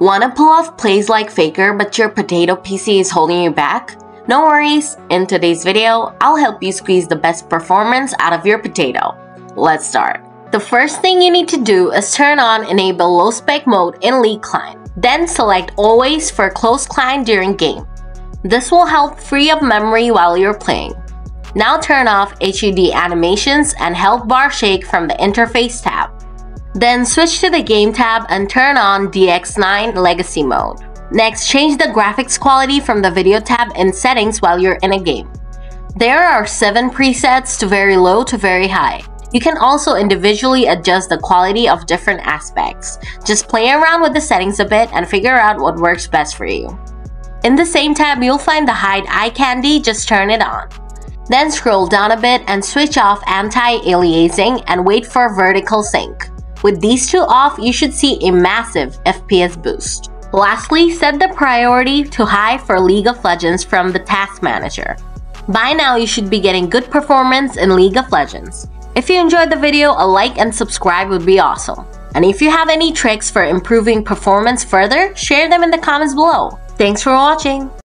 Wanna pull off plays like Faker but your potato PC is holding you back? No worries, in today's video, I'll help you squeeze the best performance out of your potato. Let's start. The first thing you need to do is turn on Enable Low Spec Mode in League Client. Then select Always for Close Client during game. This will help free up memory while you're playing. Now turn off HUD animations and health bar shake from the interface tab. Then switch to the game tab and turn on DX9 Legacy mode. Next, change the graphics quality from the video tab in settings while you're in a game. There are 7 presets to very low to very high. You can also individually adjust the quality of different aspects. Just play around with the settings a bit and figure out what works best for you. In the same tab, you'll find the hide eye candy, just turn it on. Then scroll down a bit and switch off anti-aliasing and wait for vertical sync. With these two off, you should see a massive FPS boost. Lastly, set the priority to high for League of Legends from the task manager. By now, you should be getting good performance in League of Legends. If you enjoyed the video, a like and subscribe would be awesome. And if you have any tricks for improving performance further, share them in the comments below. Thanks for watching!